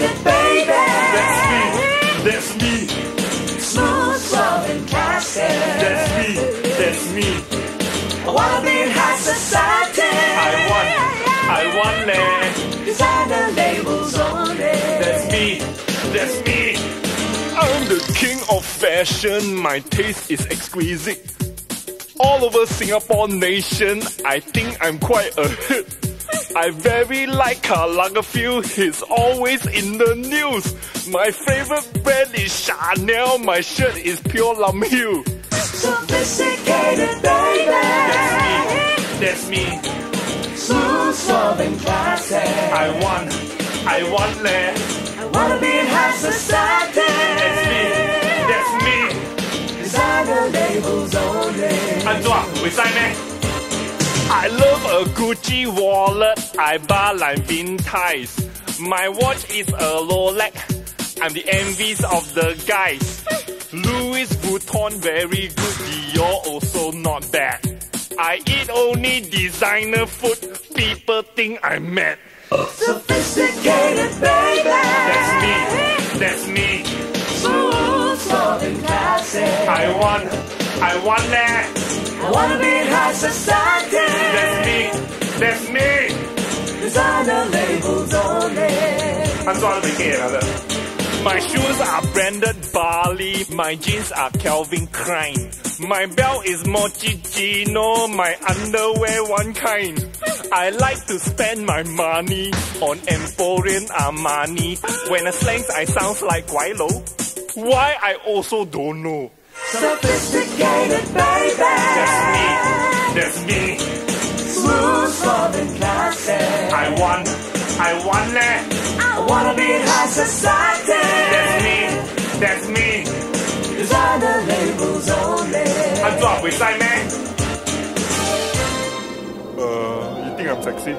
Baby. That's me. That's me. Smooth, suave, and classy. That's me. That's me. I wanna be in high society. I want. I want that. Designer labels only. That's me. That's me. I'm the king of fashion. My taste is exquisite. All over Singapore nation, I think I'm quite a hit. I very like Karl Lagerfeld. He's always in the news. My favorite brand is Chanel. My shirt is Pure Lam Hill. Sophisticated, baby. That's me. Smooth, suave, and classy. I want. I want that. I wanna be in high society. That's me. That's me. Designer labels only. 安怎会使咩 ？I love a Gucci wallet. I buy like vintage. My watch is a Rolex. I'm the envies of the guys. Louis Vuitton very good. Dior also not bad. I eat only designer food. People think I'm mad. Sophisticated, baby. That's me. That's me. Smooth, suave, and classy. I want. I want that. Wanna be high society. That's me. That's me. Designer labels only. I'm sorry to be love. My shoes are branded Bally. My jeans are Calvin Klein. My belt is Mochi Gino. My underwear one kind. I like to spend my money on Emporio Armani. When I slangs, I sound like gweilo. Why I also don't know. Sophisticated baby. That's me. That's me. Smooth, soft, and classy. I want, I want that. I wanna be high society. That's me. That's me. Designer labels only. I'm drop with I man. Uh, you think I'm sexy?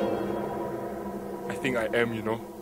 I think I am, you know.